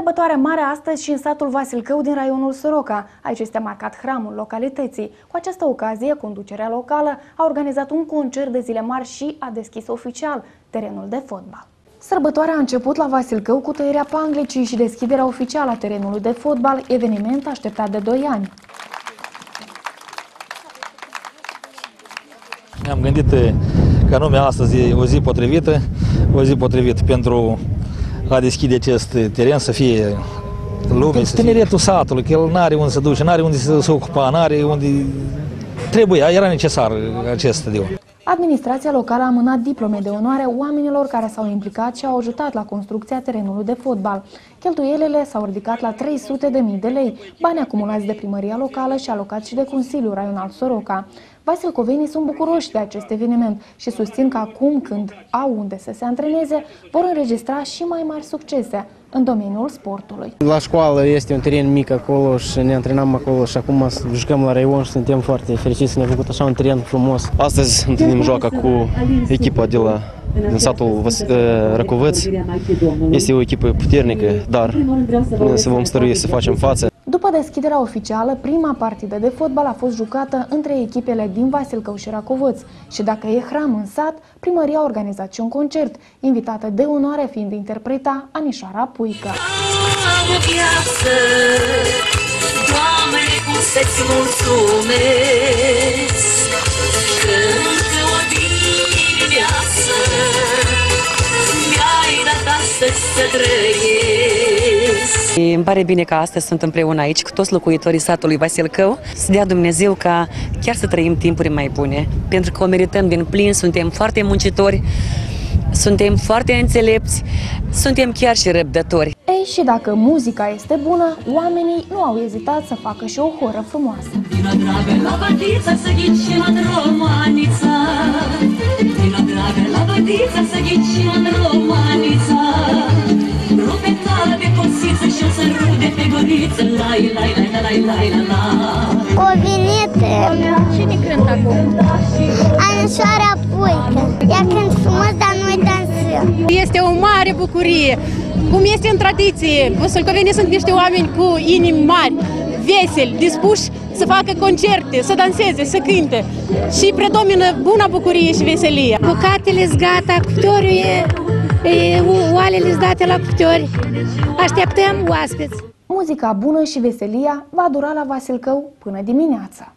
Sărbătoarea mare astăzi și în satul Vasilcău din raionul Soroca. Aici este marcat hramul localității. Cu această ocazie, conducerea locală a organizat un concert de zile mari și a deschis oficial terenul de fotbal. Sărbătoarea a început la Vasilcău cu tăierea panglicii și deschiderea oficială a terenului de fotbal, eveniment așteptat de 2 ani. Ne-am gândit eh, că anume astăzi e o zi potrivită, o zi potrivită pentru a deschide acest teren să fie lume, să tineretul satului, că el nu are unde să duce, nu are unde să se ocupa, nu are unde... Trebuie, era necesar acest stadion. Administrația locală a mânat diplome de onoare oamenilor care s-au implicat și au ajutat la construcția terenului de fotbal. Cheltuielile s-au ridicat la 300.000 de lei, bani acumulați de primăria locală și alocați și de Consiliul Raional Soroca. Vasilcovenii sunt bucuroși de acest eveniment și susțin că acum când au unde să se antreneze, vor înregistra și mai mari succese în domeniul sportului. La școală este un teren mic acolo și ne antrenăm acolo și acum jucăm la raion și suntem foarte fericiți să ne făcut așa un teren frumos. Astăzi întâlnim joaca cu echipa de la din satul Răcovăț. Este o echipă puternică, dar să vom stărui să facem față. După deschiderea oficială, prima partidă de fotbal a fost jucată între echipele din Vasilcău și Racovăț și dacă e hram în sat, primăria a organizat și un concert, invitată de onoare fiind interpreta Anișoara Puică. Doamne, cum să-ți mulțumesc Că o dimineață Mi-ai dat astăzi să trăiesc îmi pare bine că astăzi sunt împreună aici cu toți locuitorii satului Vasilcău. Să dea Dumnezeu ca chiar să trăim timpuri mai bune, pentru că o merităm din plin, suntem foarte muncitori, suntem foarte înțelepți, suntem chiar și răbdători. Ei, și dacă muzica este bună, oamenii nu au ezitat să facă și o horă frumoasă. Vino dragă la bătiță să ghici la dromanița Vino dragă la bătiță să ghici la dromanița Rupe de cosiță și o să rude pe guriță La la la la la la la O venit Cine cântă acum? Anișoara Puică Ea cânt frumos, dar noi dansăm Este o mare bucurie cum este în tradiție, văsălcovenii sunt niște oameni cu inimi mari, veseli, dispuși să facă concerte, să danseze, să cânte. Și predomină buna bucurie și veselie. Bucatele gata, cuptorul e, e oalele date la cuptori. Așteptăm oaspeți. Muzica bună și veselia va dura la Vasilcău până dimineața.